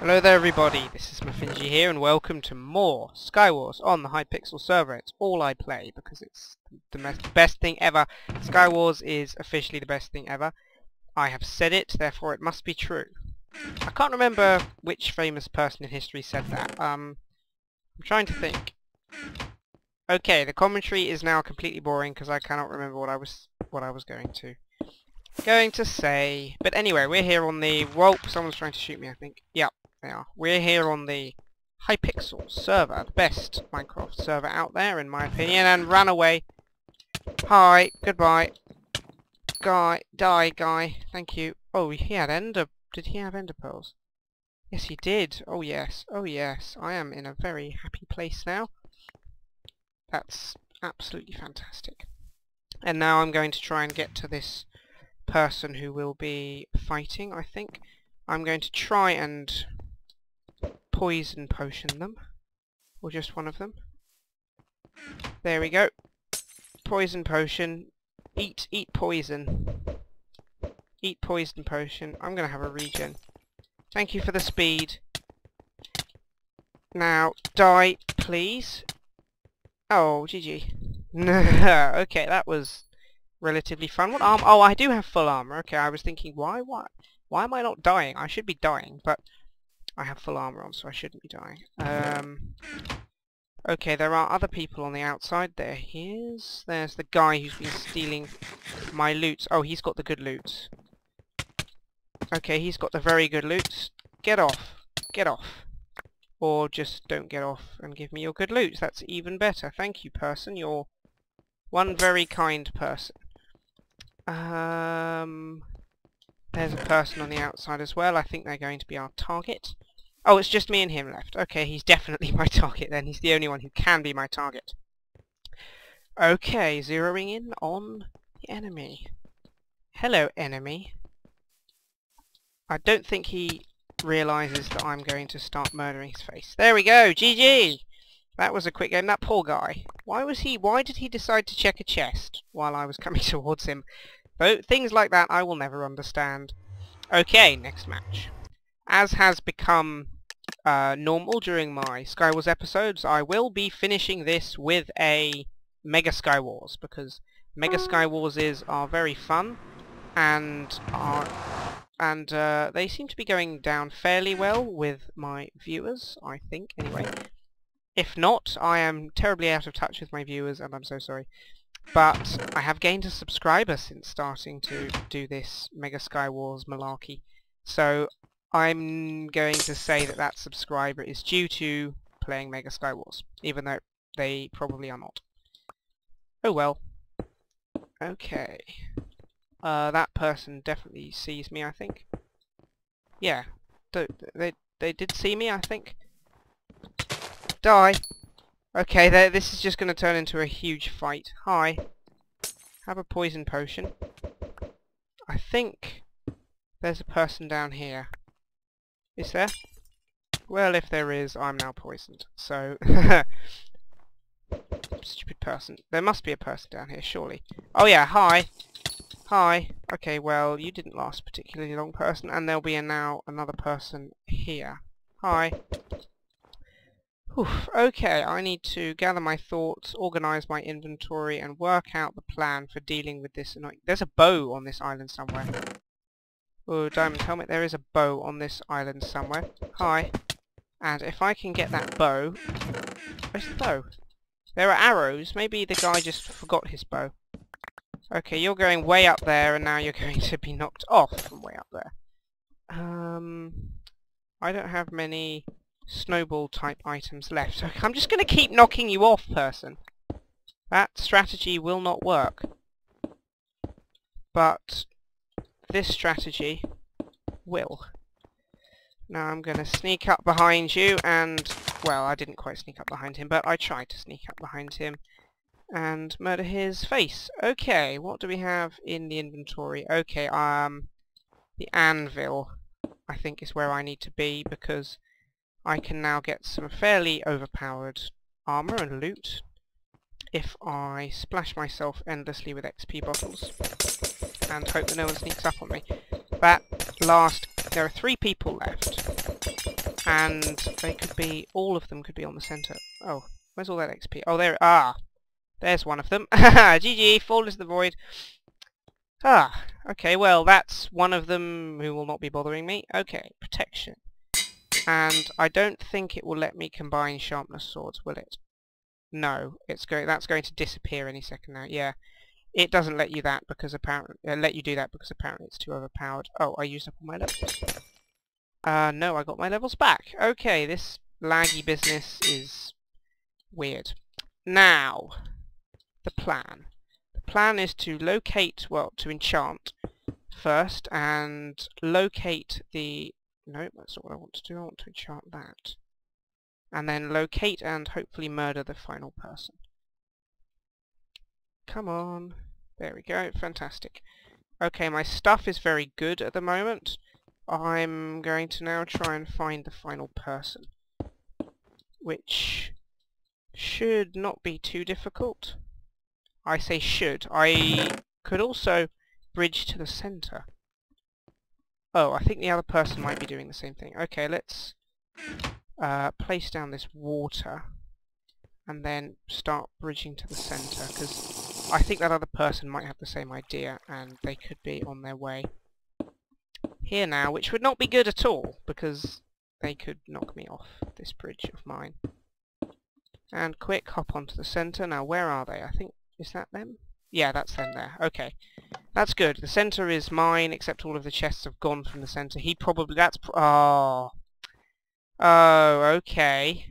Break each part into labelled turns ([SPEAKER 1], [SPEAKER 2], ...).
[SPEAKER 1] Hello there everybody, this is Mafingie here and welcome to more Skywars on the Hypixel server. It's all I play because it's the best, best thing ever. Skywars is officially the best thing ever. I have said it, therefore it must be true. I can't remember which famous person in history said that. Um, I'm trying to think. Okay, the commentary is now completely boring because I cannot remember what I was what I was going to going to say. But anyway, we're here on the... Whoa, someone's trying to shoot me, I think. Yep, We're here on the Hypixel server, the best Minecraft server out there, in my opinion, and ran away. Hi, goodbye. Guy, die, guy. Thank you. Oh, he had ender... Did he have ender pearls? Yes, he did. Oh, yes. Oh, yes. I am in a very happy place now. That's absolutely fantastic. And now I'm going to try and get to this person who will be fighting, I think. I'm going to try and poison potion them. Or just one of them. There we go. Poison potion. Eat, eat poison. Eat poison potion. I'm going to have a regen. Thank you for the speed. Now, die, please. Oh, GG. okay, that was relatively fun. What arm? Oh, I do have full armor. Okay, I was thinking, why, why, why am I not dying? I should be dying, but I have full armor on, so I shouldn't be dying. Um, okay, there are other people on the outside. There he is. There's the guy who's been stealing my loot. Oh, he's got the good loot. Okay, he's got the very good loot. Get off. Get off. Or just don't get off and give me your good loot. That's even better. Thank you, person. You're one very kind person. Um, there's a person on the outside as well. I think they're going to be our target. Oh, it's just me and him left. Okay, he's definitely my target then. He's the only one who can be my target. Okay, zeroing in on the enemy. Hello, enemy. I don't think he realises that I'm going to start murdering his face. There we go! GG! That was a quick game. That poor guy. Why was he... Why did he decide to check a chest while I was coming towards him? But things like that I will never understand. Okay, next match. As has become uh, normal during my Skywars episodes, I will be finishing this with a Mega Skywars because Mega Skywarses are very fun and are and uh, they seem to be going down fairly well with my viewers, I think, anyway. If not, I am terribly out of touch with my viewers and I'm so sorry. But I have gained a subscriber since starting to do this Mega Skywars malarkey. So I'm going to say that that subscriber is due to playing Mega Skywars, even though they probably are not. Oh well. Okay. Uh, that person definitely sees me, I think. Yeah. They, they did see me, I think. Die! Okay, this is just going to turn into a huge fight. Hi. Have a poison potion. I think there's a person down here. Is there? Well, if there is, I'm now poisoned. So, stupid person. There must be a person down here, surely. Oh yeah, hi. Hi. Okay, well, you didn't last particularly long, person, and there'll be a now another person here. Hi. Oof, okay, I need to gather my thoughts, organise my inventory, and work out the plan for dealing with this annoying... There's a bow on this island somewhere. Oh, Diamond Helmet, there is a bow on this island somewhere. Hi. And if I can get that bow... Where's the bow? There are arrows. Maybe the guy just forgot his bow. Okay, you're going way up there, and now you're going to be knocked off from way up there. Um... I don't have many snowball type items left. So I'm just going to keep knocking you off, person. That strategy will not work. But this strategy will. Now I'm going to sneak up behind you and... Well, I didn't quite sneak up behind him, but I tried to sneak up behind him and murder his face. Okay, what do we have in the inventory? Okay, um, the anvil, I think, is where I need to be because I can now get some fairly overpowered armor and loot if I splash myself endlessly with XP bottles and hope that no one sneaks up on me. That last... There are three people left. And they could be, all of them could be on the centre. Oh, where's all that XP? Oh, there, ah, there's one of them. GG, fall into the void. Ah, okay, well, that's one of them who will not be bothering me. Okay, protection. And I don't think it will let me combine sharpness swords, will it? No, it's going. That's going to disappear any second now. Yeah, it doesn't let you that because apparently uh, let you do that because apparently it's too overpowered. Oh, I used up all my levels. Uh, no, I got my levels back. Okay, this laggy business is weird. Now, the plan. The plan is to locate, well, to enchant first and locate the... No, that's not what I want to do. I want to enchant that. And then locate and hopefully murder the final person. Come on. There we go. Fantastic. Okay, my stuff is very good at the moment. I'm going to now try and find the final person. Which should not be too difficult. I say should. I could also bridge to the centre. Oh, I think the other person might be doing the same thing. Okay, let's uh, place down this water and then start bridging to the centre because I think that other person might have the same idea and they could be on their way here now, which would not be good at all because they could knock me off this bridge of mine. And quick, hop onto the centre. Now, where are they? I think, is that them? Yeah, that's them there. Okay. That's good. The centre is mine, except all of the chests have gone from the centre. He probably, that's, oh. Oh, okay.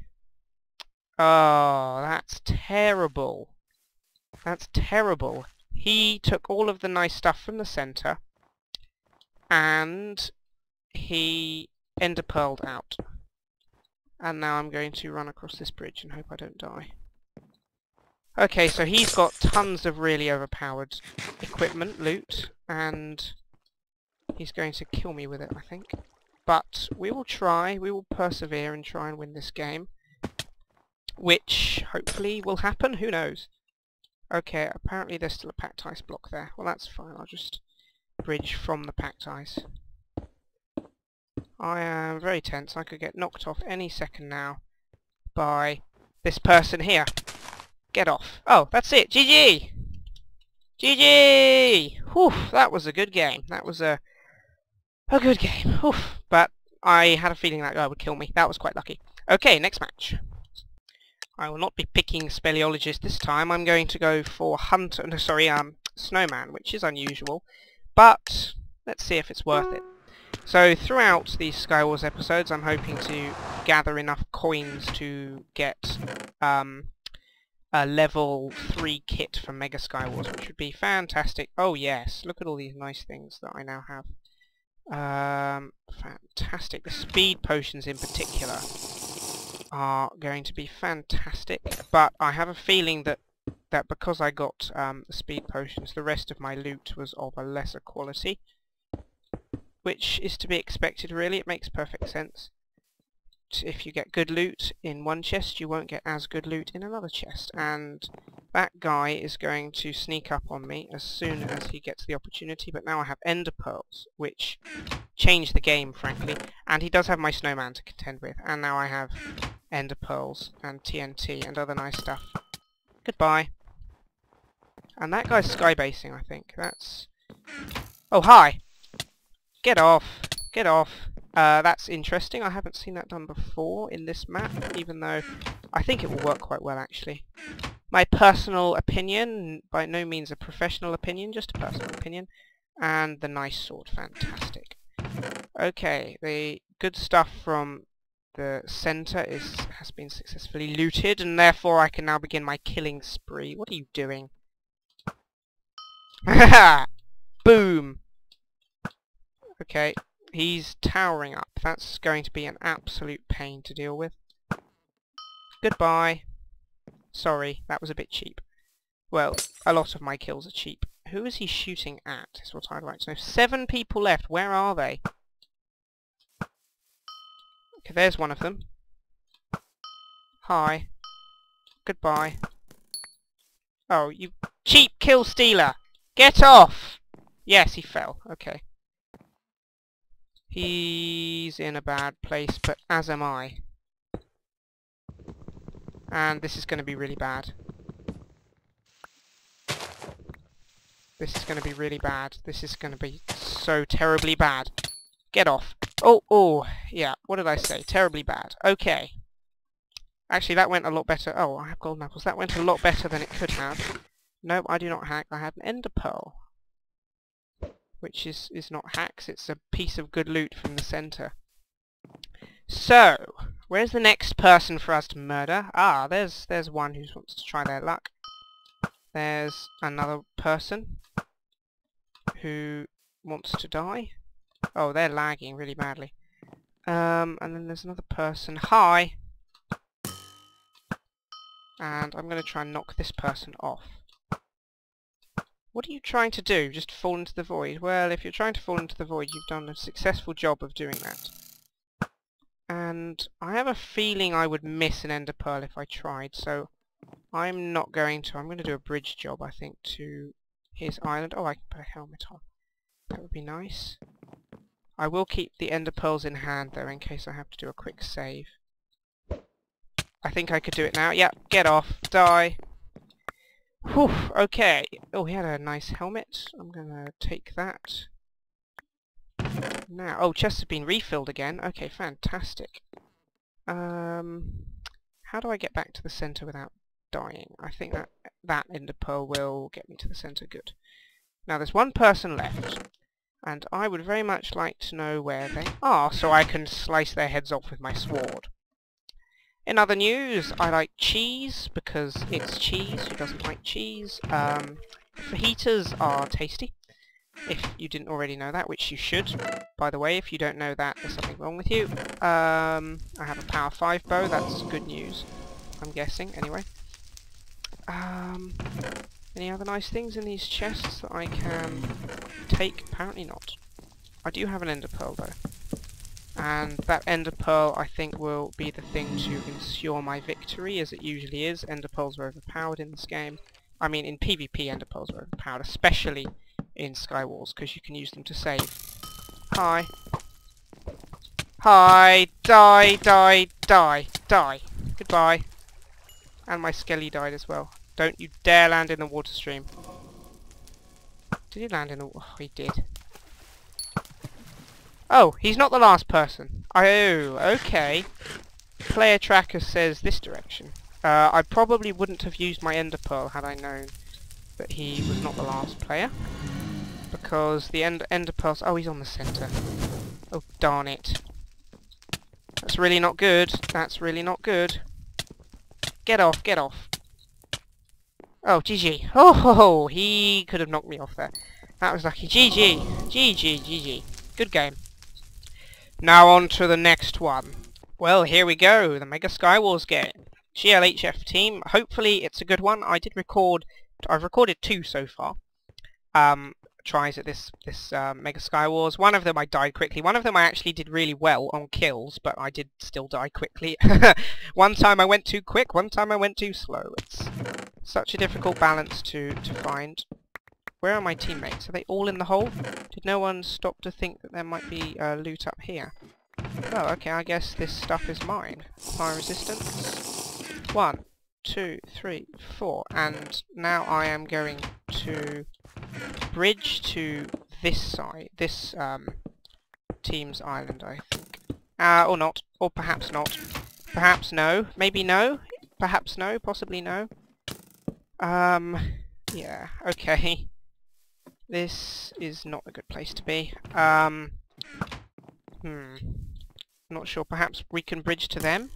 [SPEAKER 1] Oh, that's terrible. That's terrible. He took all of the nice stuff from the centre and he ender pearled out. And now I'm going to run across this bridge and hope I don't die. Okay, so he's got tons of really overpowered equipment, loot, and he's going to kill me with it, I think. But we will try, we will persevere and try and win this game. Which, hopefully, will happen, who knows. Okay, apparently there's still a packed ice block there. Well, that's fine. I'll just bridge from the packed ice. I am very tense. I could get knocked off any second now by this person here. Get off. Oh, that's it. GG! GG! Whew, that was a good game. That was a a good game. Whew. But I had a feeling that guy would kill me. That was quite lucky. Okay, next match. I will not be picking Speleologist this time. I'm going to go for Hunter, no, sorry, um, Snowman, which is unusual. But, let's see if it's worth it. So, throughout these Skywars episodes, I'm hoping to gather enough coins to get um, a level 3 kit for Mega Skywars, which would be fantastic. Oh yes, look at all these nice things that I now have. Um, fantastic. The speed potions in particular are going to be fantastic, but I have a feeling that that because I got um, the speed potions, the rest of my loot was of a lesser quality, which is to be expected really, it makes perfect sense. If you get good loot in one chest, you won't get as good loot in another chest, and that guy is going to sneak up on me as soon as he gets the opportunity, but now I have ender pearls, which change the game, frankly, and he does have my snowman to contend with, and now I have ender pearls and TNT and other nice stuff. Goodbye. And that guy's skybasing, I think. That's... Oh, hi! Get off! Get off! Uh, that's interesting. I haven't seen that done before in this map, even though I think it will work quite well, actually. My personal opinion, by no means a professional opinion, just a personal opinion, and the nice sword, fantastic. Okay, the good stuff from the centre is has been successfully looted, and therefore I can now begin my killing spree. What are you doing? Boom! Okay, he's towering up. That's going to be an absolute pain to deal with. Goodbye. Sorry, that was a bit cheap. Well, a lot of my kills are cheap. Who is he shooting at, is what I'd like to know. Seven people left. Where are they? Okay, there's one of them. Hi. Goodbye. Oh, you cheap kill stealer! Get off! Yes, he fell. Okay. He's in a bad place, but as am I. And this is going to be really bad. This is going to be really bad. This is going to be so terribly bad. Get off. Oh, oh, yeah, what did I say? Terribly bad. Okay. Actually, that went a lot better. Oh, I have golden apples. That went a lot better than it could have. Nope, I do not hack. I had an ender pearl. Which is, is not hacks, it's a piece of good loot from the centre. So, where's the next person for us to murder? Ah, there's there's one who wants to try their luck. There's another person who wants to die. Oh, they're lagging really badly. Um, and then there's another person. Hi! And I'm going to try and knock this person off. What are you trying to do? Just fall into the void? Well, if you're trying to fall into the void, you've done a successful job of doing that. And I have a feeling I would miss an ender pearl if I tried, so I'm not going to. I'm going to do a bridge job, I think, to his island. Oh, I can put a helmet on. That would be nice. I will keep the ender pearls in hand, though, in case I have to do a quick save. I think I could do it now. Yep, get off. Die. Whew, okay. Oh, he had a nice helmet. I'm gonna take that. Now, oh, chests have been refilled again. Okay, fantastic. Um, how do I get back to the centre without dying? I think that that ender pearl will get me to the centre. Good. Now, there's one person left, and I would very much like to know where they are, so I can slice their heads off with my sword. In other news, I like cheese because it's cheese. Who doesn't like cheese? Um, fajitas are tasty. If you didn't already know that, which you should. By the way, if you don't know that, there's something wrong with you. Um, I have a power 5 bow. That's good news. I'm guessing, anyway. Um, any other nice things in these chests that I can take? Apparently not. I do have an ender pearl, though and that ender pearl I think will be the thing to ensure my victory as it usually is. Ender pearls are overpowered in this game. I mean in PvP ender pearls are overpowered, especially in Skywars because you can use them to save. Hi. Hi! Die, die, die, die. Goodbye. And my skelly died as well. Don't you dare land in the water stream. Did he land in the... Oh, he did. Oh, he's not the last person. Oh, okay. Player tracker says this direction. Uh, I probably wouldn't have used my ender pearl had I known that he was not the last player. Because the end ender pearls... Oh, he's on the centre. Oh, darn it. That's really not good. That's really not good. Get off, get off. Oh, GG. Oh, he could have knocked me off there. That was lucky. GG. GG, GG. Good game. Now on to the next one. Well, here we go, the Mega Skywars game. GLHF team, hopefully it's a good one. I did record, I've recorded two so far. Um, tries at this this uh, Mega Skywars. One of them I died quickly. One of them I actually did really well on kills, but I did still die quickly. one time I went too quick, one time I went too slow. It's such a difficult balance to, to find. Where are my teammates? Are they all in the hole? Did no one stop to think that there might be uh, loot up here? Oh, okay, I guess this stuff is mine. Fire resistance. One, two, three, four. And now I am going to bridge to this side, this um, team's island, I think. Uh, or not. Or perhaps not. Perhaps no. Maybe no. Perhaps no. Possibly no. Um, yeah, okay. This is not a good place to be. Um, hmm. Not sure. Perhaps we can bridge to them?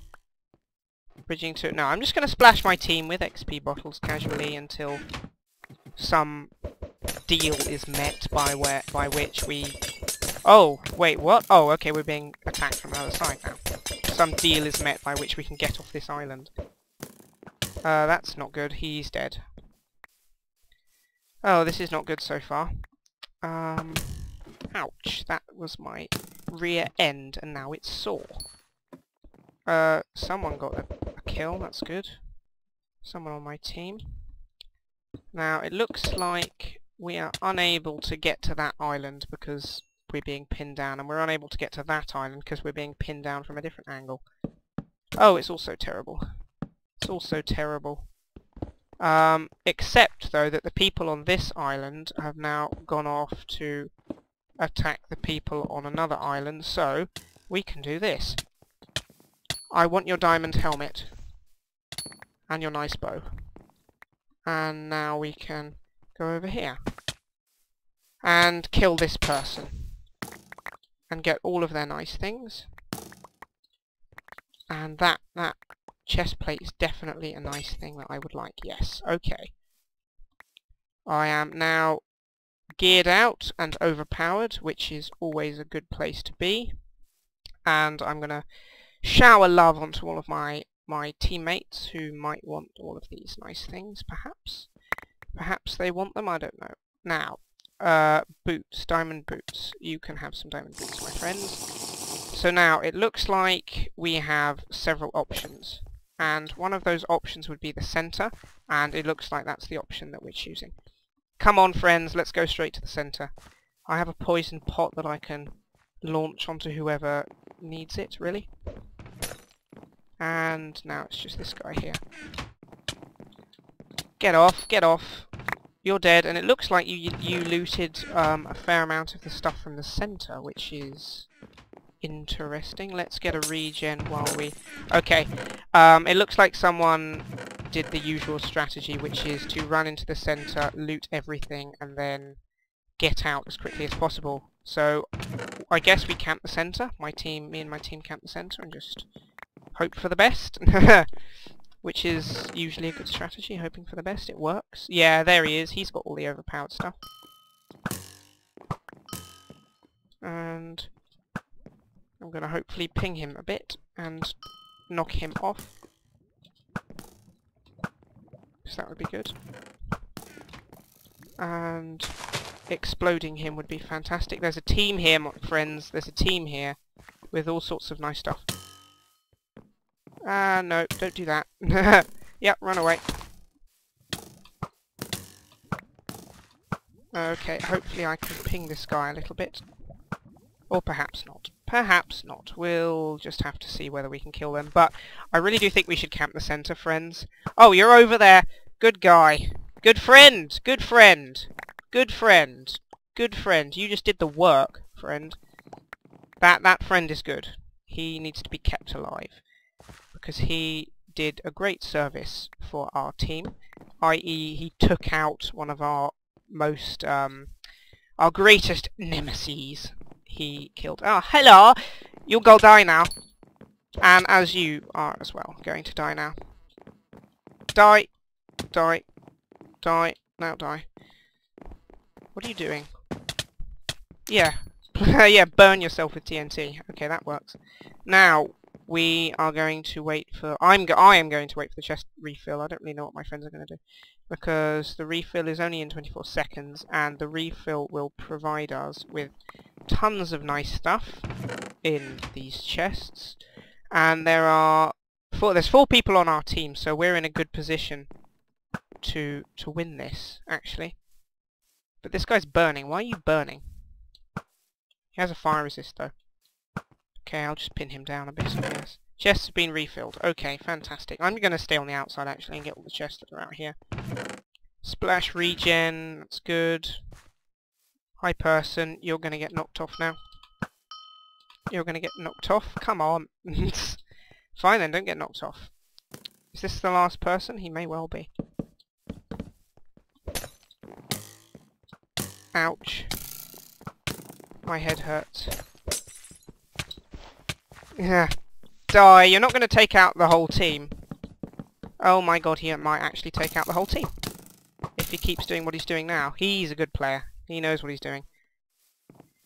[SPEAKER 1] Bridging to... No, I'm just going to splash my team with XP bottles casually until some deal is met by where by which we... Oh, wait, what? Oh, okay, we're being attacked from the other side now. Some deal is met by which we can get off this island. Uh, that's not good. He's dead. Oh, this is not good so far. Um, ouch, that was my rear end, and now it's sore. Uh, someone got a, a kill, that's good. Someone on my team. Now, it looks like we are unable to get to that island because we're being pinned down, and we're unable to get to that island because we're being pinned down from a different angle. Oh, it's also terrible. It's also terrible. Um, except, though, that the people on this island have now gone off to attack the people on another island, so we can do this. I want your diamond helmet. And your nice bow. And now we can go over here. And kill this person. And get all of their nice things. And that, that chest plate is definitely a nice thing that I would like. Yes, okay. I am now geared out and overpowered, which is always a good place to be. And I'm going to shower love onto all of my, my teammates who might want all of these nice things, perhaps. Perhaps they want them, I don't know. Now, uh, boots, diamond boots. You can have some diamond boots, my friends. So now, it looks like we have several options. And one of those options would be the center, and it looks like that's the option that we're choosing. Come on, friends, let's go straight to the center. I have a poison pot that I can launch onto whoever needs it, really. And now it's just this guy here. Get off, get off. You're dead, and it looks like you you looted um, a fair amount of the stuff from the center, which is interesting. Let's get a regen while we... Okay, um, it looks like someone did the usual strategy, which is to run into the center, loot everything, and then get out as quickly as possible. So, I guess we camp the center. My team, me and my team camp the center and just hope for the best. which is usually a good strategy, hoping for the best. It works. Yeah, there he is. He's got all the overpowered stuff. And I'm going to hopefully ping him a bit and knock him off. So that would be good. And exploding him would be fantastic. There's a team here, my friends. There's a team here with all sorts of nice stuff. Ah, uh, no, don't do that. yep, run away. Okay, hopefully I can ping this guy a little bit. Or perhaps not. Perhaps not. We'll just have to see whether we can kill them. But I really do think we should camp the centre, friends. Oh, you're over there. Good guy. Good friend. Good friend. Good friend. Good friend. You just did the work, friend. That that friend is good. He needs to be kept alive. Because he did a great service for our team. I.e. he took out one of our most, um, our greatest nemesis he killed. Oh, hello! You'll go die now. And as you are as well, going to die now. Die! Die! Die! Now die. What are you doing? Yeah. yeah, burn yourself with TNT. Okay, that works. Now, we are going to wait for... I'm I am going to wait for the chest refill. I don't really know what my friends are going to do. Because the refill is only in 24 seconds, and the refill will provide us with tons of nice stuff in these chests. And there are four, there's four people on our team, so we're in a good position to to win this, actually. But this guy's burning. Why are you burning? He has a fire resist, though. Okay, I'll just pin him down a bit, guess. Chests have been refilled. Okay, fantastic. I'm going to stay on the outside, actually, and get all the chests that are out here. Splash regen, that's good. Hi person, you're going to get knocked off now. You're going to get knocked off? Come on. Fine then, don't get knocked off. Is this the last person? He may well be. Ouch. My head hurts. Yeah. Die. You're not going to take out the whole team. Oh my god, he might actually take out the whole team. If he keeps doing what he's doing now. He's a good player. He knows what he's doing.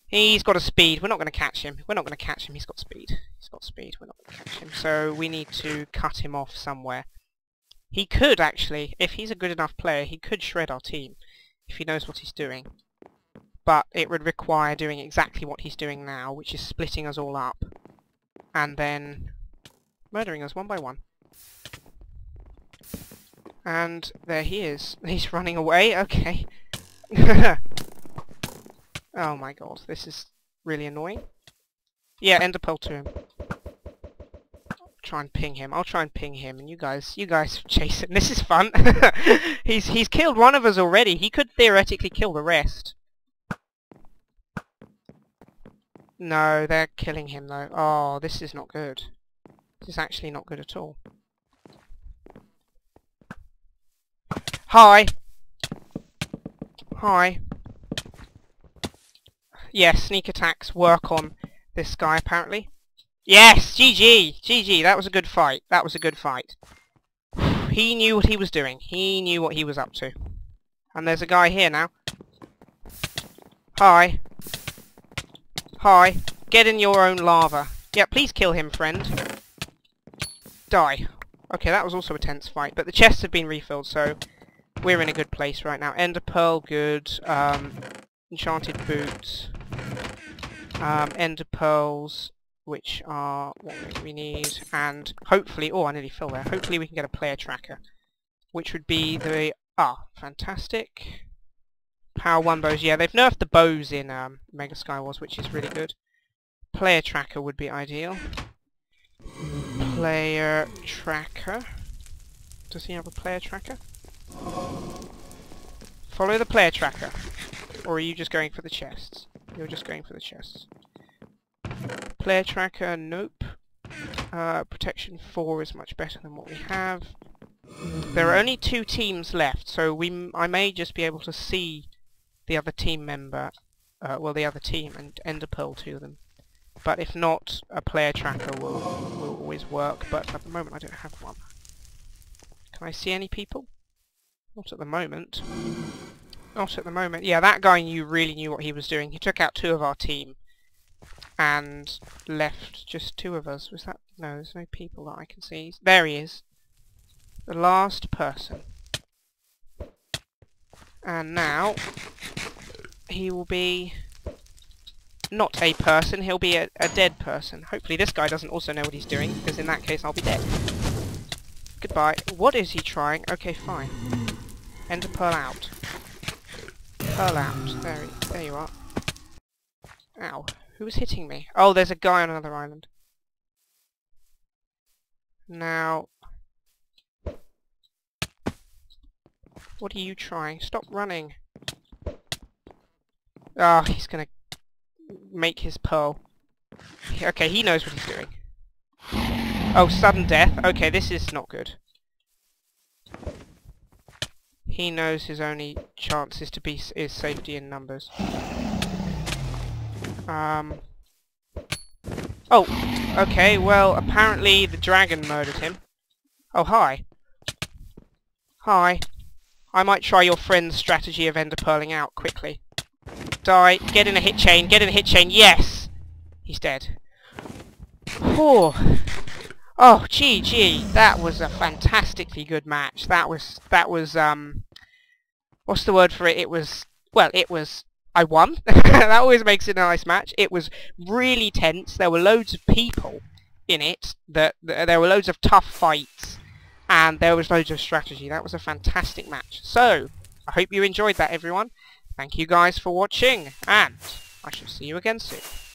[SPEAKER 1] He's got a speed. We're not going to catch him. We're not going to catch him. He's got speed. He's got speed. We're not going to catch him. So we need to cut him off somewhere. He could actually, if he's a good enough player, he could shred our team. If he knows what he's doing. But it would require doing exactly what he's doing now, which is splitting us all up. And then murdering us one by one. And there he is. He's running away. Okay. oh my god, this is really annoying. Yeah, ender pearl to him. Try and ping him. I'll try and ping him, and you guys, you guys chase him. This is fun. he's he's killed one of us already. He could theoretically kill the rest. No, they're killing him though. Oh, this is not good. This is actually not good at all. Hi! Hi. Yes, sneak attacks work on this guy apparently. Yes! GG! GG, that was a good fight. That was a good fight. He knew what he was doing. He knew what he was up to. And there's a guy here now. Hi. Hi. Get in your own lava. Yeah, please kill him, friend. Die. Okay, that was also a tense fight, but the chests have been refilled, so we're in a good place right now. Ender Pearl, good. Um, enchanted Boots. Um, Ender Pearls, which are what we need. And hopefully... Oh, I nearly fell there. Hopefully we can get a player tracker. Which would be the... Ah, fantastic. Power 1 bows. Yeah, they've nerfed the bows in um, Mega Skywars, which is really good. Player tracker would be ideal. Player tracker. Does he have a player tracker? Follow the player tracker. Or are you just going for the chests? You're just going for the chests. Player tracker, nope. Uh, protection 4 is much better than what we have. There are only two teams left, so we I may just be able to see the other team member, uh, well the other team, and ender pearl to them. But if not, a player tracker will, will always work, but at the moment I don't have one. Can I see any people? Not at the moment. Not at the moment. Yeah, that guy knew really knew what he was doing. He took out two of our team and left just two of us. Was that... No, there's no people that I can see. There he is. The last person. And now he will be not a person, he'll be a, a dead person. Hopefully this guy doesn't also know what he's doing, because in that case I'll be dead. Goodbye. What is he trying? Okay, fine. Ender pearl out. Pearl out. There, there you are. Ow. Who was hitting me? Oh, there's a guy on another island. Now... What are you trying? Stop running. Ah, oh, he's gonna make his pearl. Okay, he knows what he's doing. Oh, sudden death. Okay, this is not good. He knows his only chance is to be is safety in numbers. Um. Oh, okay. Well, apparently the dragon murdered him. Oh, hi. Hi. I might try your friend's strategy of ender pearling out quickly. Die. Get in a hit chain. Get in a hit chain. Yes! He's dead. Oh. Oh, GG. That was a fantastically good match. That was, that was, um, what's the word for it? It was, well, it was, I won. that always makes it a nice match. It was really tense. There were loads of people in it. That There were loads of tough fights. And there was loads of strategy. That was a fantastic match. So, I hope you enjoyed that, everyone. Thank you guys for watching, and I shall see you again soon.